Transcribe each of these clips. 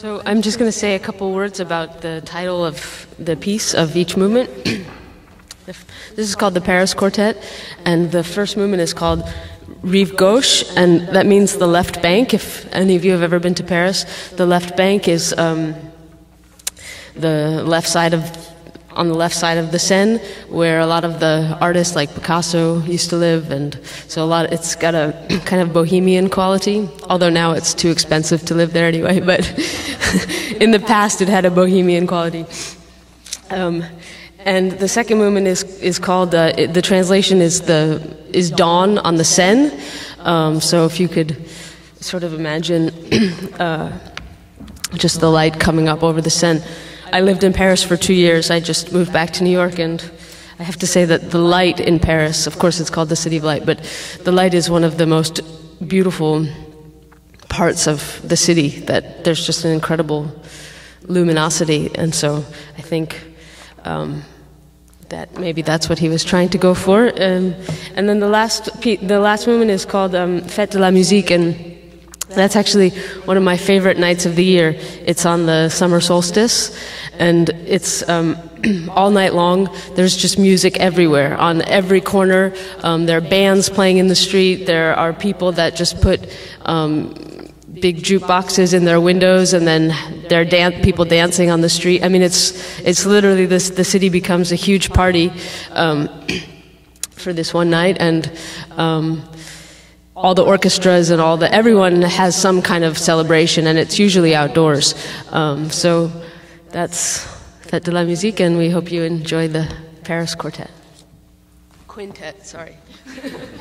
So I'm just going to say a couple words about the title of the piece of each movement. this is called the Paris Quartet, and the first movement is called Rive Gauche, and that means the left bank. If any of you have ever been to Paris, the left bank is um, the left side of on the left side of the Seine, where a lot of the artists like Picasso used to live, and so a lot. It's got a kind of bohemian quality, although now it's too expensive to live there anyway. But in the past, it had a bohemian quality. Um, and the second movement is is called uh, it, the translation is the is dawn on the Seine. Um, so if you could sort of imagine uh, just the light coming up over the Seine. I lived in Paris for two years. I just moved back to New York, and I have to say that the light in Paris, of course, it's called the City of Light, but the light is one of the most beautiful parts of the city. That there's just an incredible luminosity. And so I think um, that maybe that's what he was trying to go for. Um, and then the last, the last movement is called um, Fête de la Musique. And that's actually one of my favorite nights of the year. It's on the summer solstice, and it's um, all night long. There's just music everywhere, on every corner. Um, there are bands playing in the street. There are people that just put um, big jukeboxes in their windows, and then there are dan- people dancing on the street. I mean, it's it's literally this. The city becomes a huge party um, for this one night, and um, all the orchestras and all the everyone has some kind of celebration, and it's usually outdoors. Um, so that's Fête de la Musique, and we hope you enjoy the Paris Quartet. Quintet, sorry.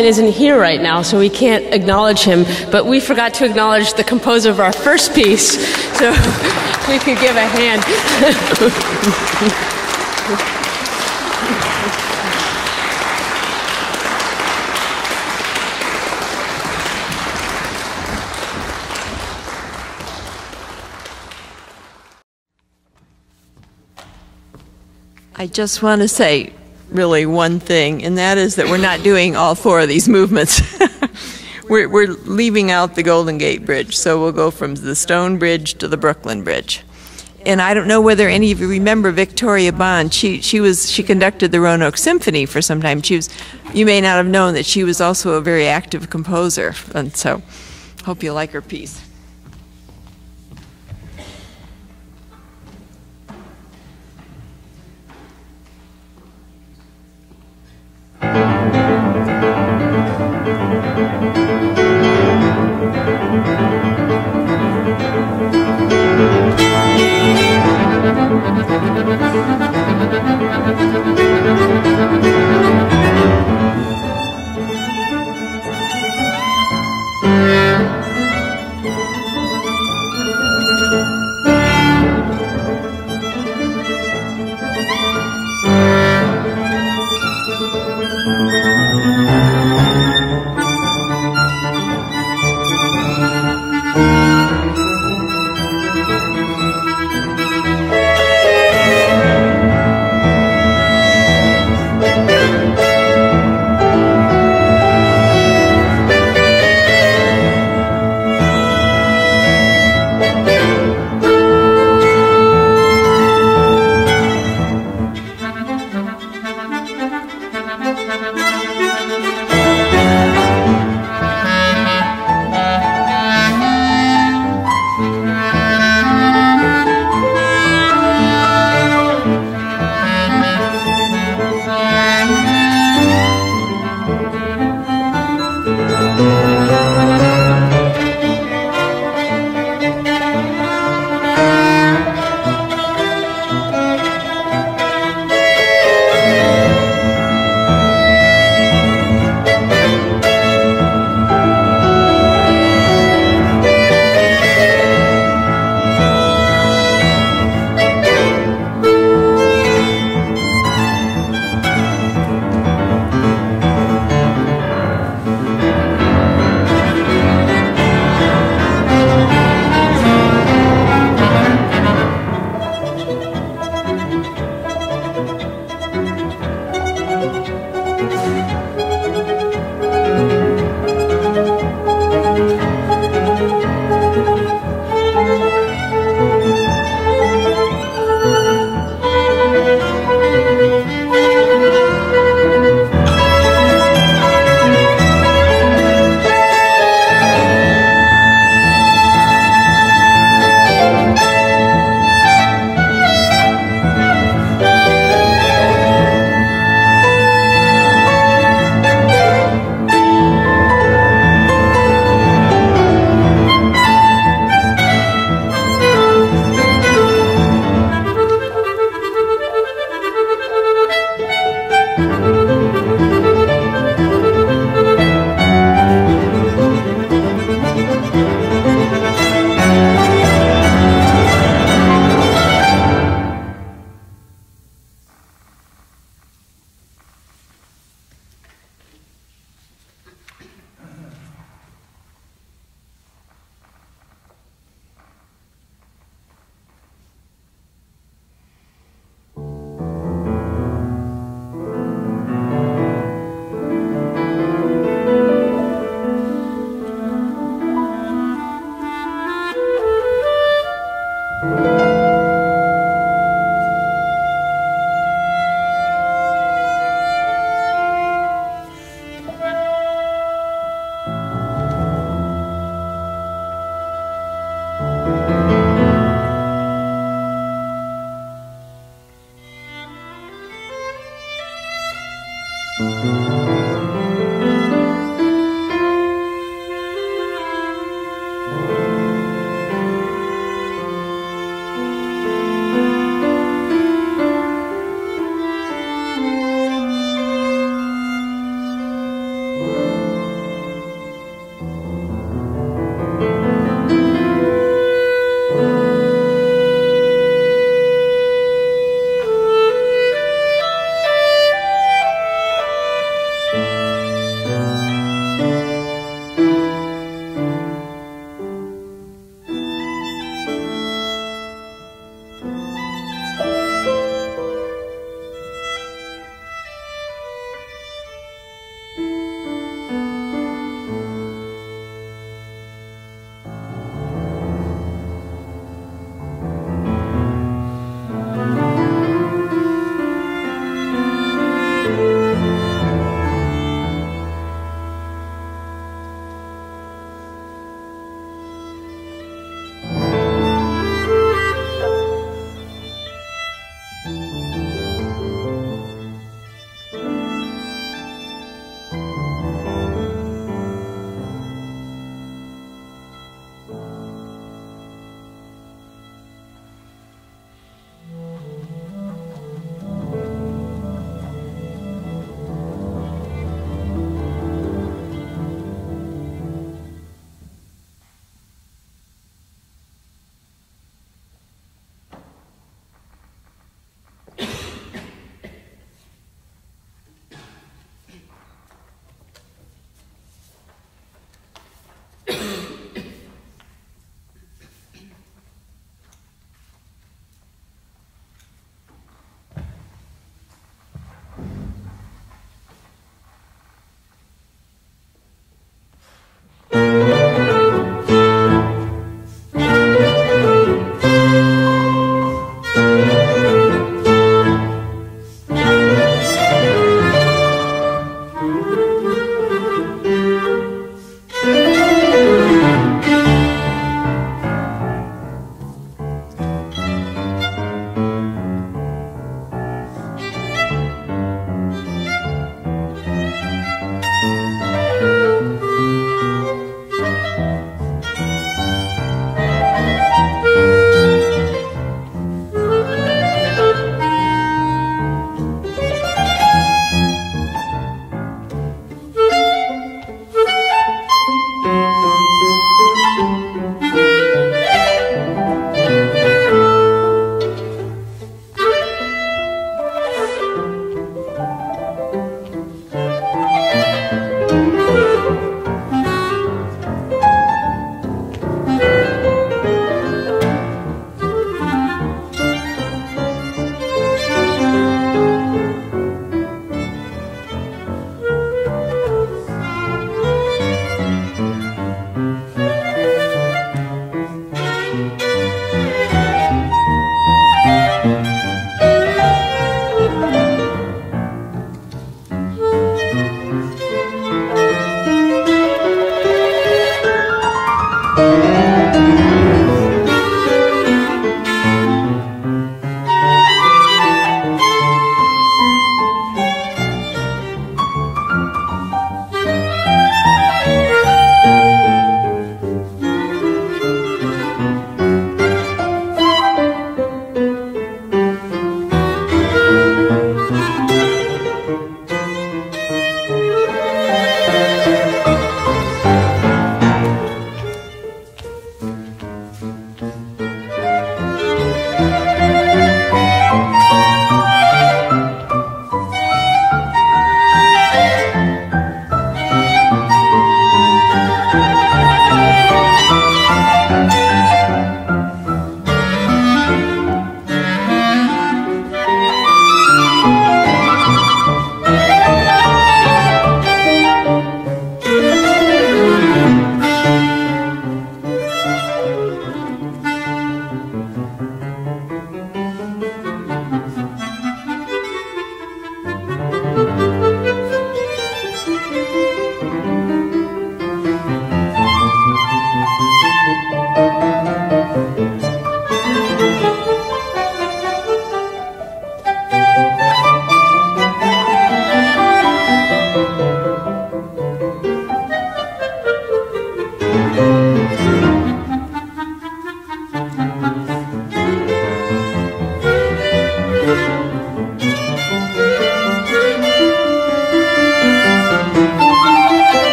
Isn't here right now, so we can't acknowledge him, but we forgot to acknowledge the composer of our first piece, so we could give a hand. I just want to say really one thing, and that is that we're not doing all four of these movements. we're, we're leaving out the Golden Gate Bridge, so we'll go from the Stone Bridge to the Brooklyn Bridge. And I don't know whether any of you remember Victoria Bond. She she was she conducted the Roanoke Symphony for some time. She was you may not have known that she was also a very active composer, and so hope you like her piece.